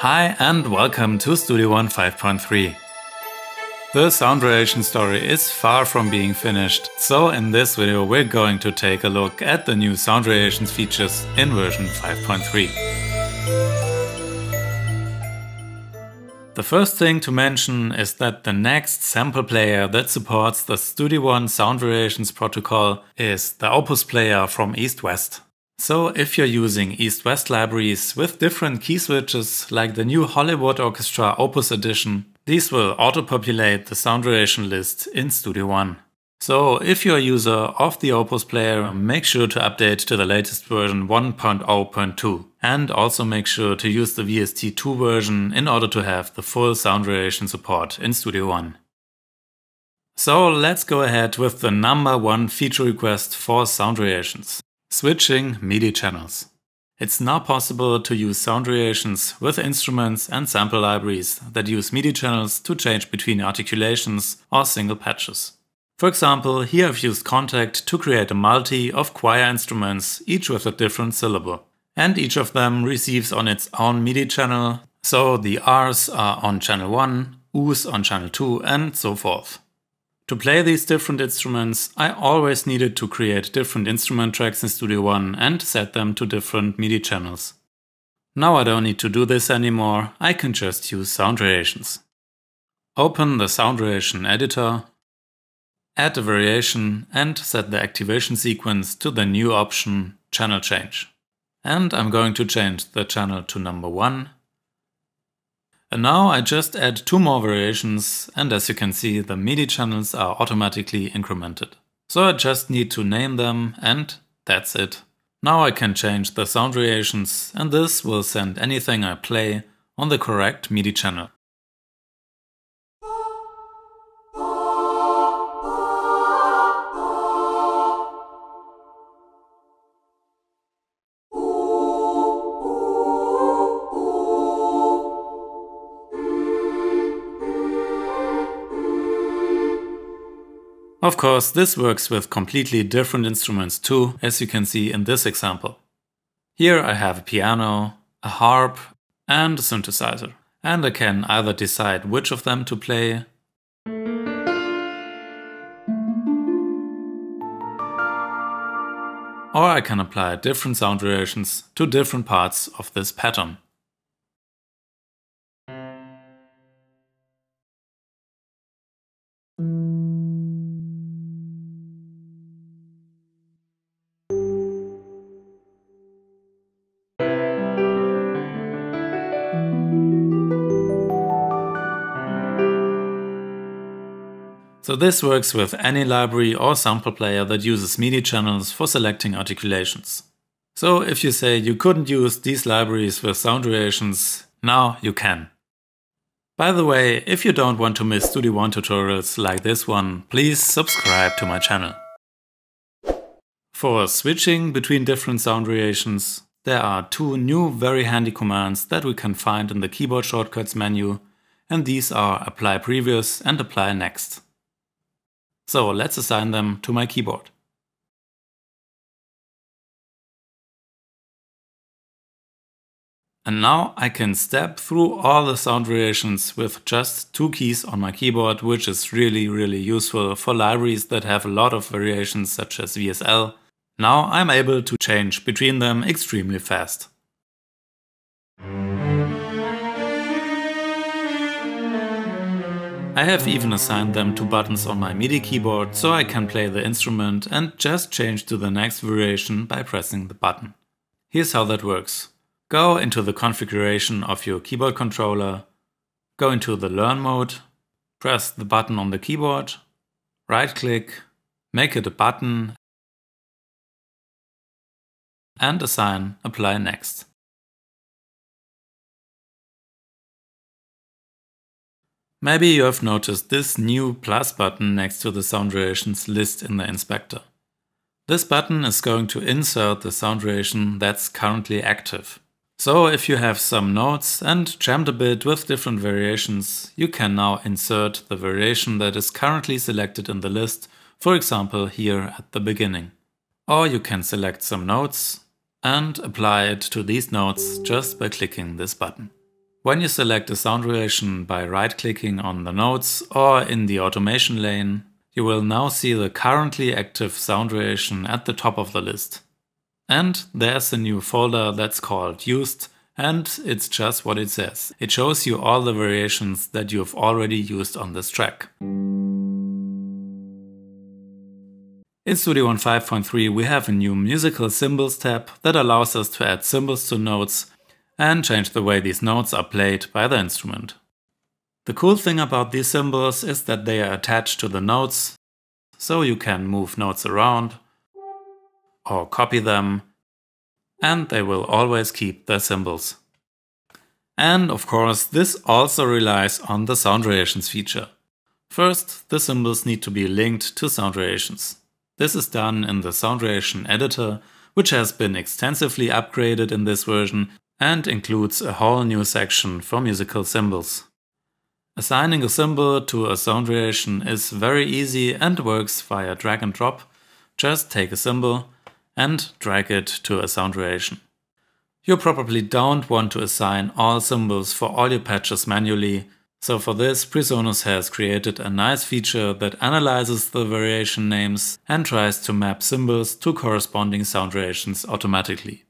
Hi and welcome to Studio One 5.3. The sound variation story is far from being finished, so in this video we're going to take a look at the new sound variations features in version 5.3. The first thing to mention is that the next sample player that supports the Studio One sound variations protocol is the Opus player from East West. So if you're using East-West libraries with different key switches like the new Hollywood Orchestra Opus Edition, these will auto-populate the sound variation list in Studio One. So if you're a user of the Opus player, make sure to update to the latest version 1.0.2 and also make sure to use the VST2 version in order to have the full sound variation support in Studio One. So let's go ahead with the number one feature request for sound variations. Switching MIDI channels. It's now possible to use sound variations with instruments and sample libraries that use MIDI channels to change between articulations or single patches. For example, here I've used Kontakt to create a multi of choir instruments, each with a different syllable. And each of them receives on its own MIDI channel, so the R's are on channel 1, U's on channel 2 and so forth. To play these different instruments, I always needed to create different instrument tracks in Studio One and set them to different MIDI channels. Now I don't need to do this anymore, I can just use sound variations. Open the sound variation editor, add a variation and set the activation sequence to the new option channel change. And I'm going to change the channel to number 1 and now I just add two more variations and as you can see the MIDI channels are automatically incremented. So I just need to name them and that's it. Now I can change the sound variations and this will send anything I play on the correct MIDI channel. Of course, this works with completely different instruments too, as you can see in this example. Here I have a piano, a harp and a synthesizer. And I can either decide which of them to play or I can apply different sound variations to different parts of this pattern. So this works with any library or sample player that uses MIDI channels for selecting articulations. So if you say you couldn't use these libraries with sound variations, now you can. By the way, if you don't want to miss Studio One tutorials like this one, please subscribe to my channel. For switching between different sound variations, there are two new very handy commands that we can find in the keyboard shortcuts menu, and these are apply previous and apply next. So let's assign them to my keyboard. And now I can step through all the sound variations with just two keys on my keyboard, which is really, really useful for libraries that have a lot of variations such as VSL. Now I'm able to change between them extremely fast. I have even assigned them to buttons on my MIDI keyboard so I can play the instrument and just change to the next variation by pressing the button. Here's how that works. Go into the configuration of your keyboard controller, go into the Learn mode, press the button on the keyboard, right click, make it a button and assign Apply Next. Maybe you have noticed this new plus button next to the sound variations list in the inspector. This button is going to insert the sound variation that's currently active. So if you have some notes and jammed a bit with different variations, you can now insert the variation that is currently selected in the list, for example here at the beginning. Or you can select some notes and apply it to these notes just by clicking this button. When you select a sound variation by right-clicking on the notes or in the automation lane, you will now see the currently active sound variation at the top of the list. And there's a new folder that's called used and it's just what it says. It shows you all the variations that you've already used on this track. In Studio One 5.3 we have a new musical symbols tab that allows us to add symbols to notes and change the way these notes are played by the instrument. The cool thing about these symbols is that they are attached to the notes, so you can move notes around or copy them and they will always keep their symbols. And of course, this also relies on the sound variations feature. First, the symbols need to be linked to sound variations. This is done in the sound variation editor, which has been extensively upgraded in this version and includes a whole new section for musical symbols. Assigning a symbol to a sound variation is very easy and works via drag and drop. Just take a symbol, and drag it to a sound variation. You probably don't want to assign all symbols for all your patches manually, so for this Presonus has created a nice feature that analyzes the variation names and tries to map symbols to corresponding sound variations automatically.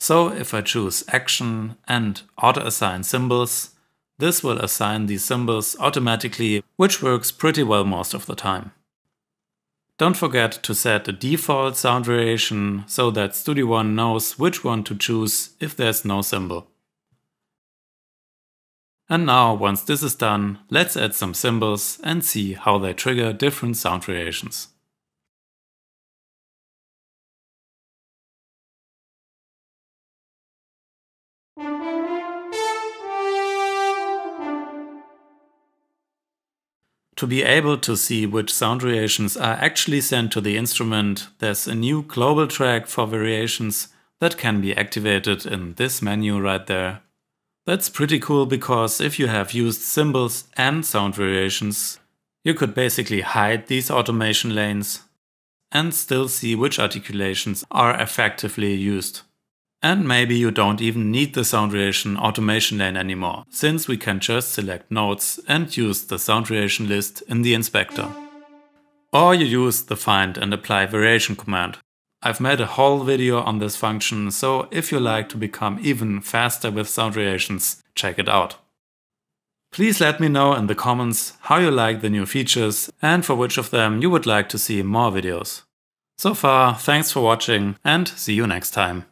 So if I choose action and auto assign symbols, this will assign these symbols automatically, which works pretty well most of the time. Don't forget to set a default sound variation so that Studio One knows which one to choose if there's no symbol. And now, once this is done, let's add some symbols and see how they trigger different sound variations. To be able to see which sound variations are actually sent to the instrument, there's a new global track for variations that can be activated in this menu right there. That's pretty cool because if you have used symbols and sound variations, you could basically hide these automation lanes and still see which articulations are effectively used. And maybe you don't even need the sound variation automation lane anymore, since we can just select notes and use the sound variation list in the inspector. Or you use the find and apply variation command. I've made a whole video on this function, so if you like to become even faster with sound variations, check it out. Please let me know in the comments how you like the new features and for which of them you would like to see more videos. So far, thanks for watching and see you next time.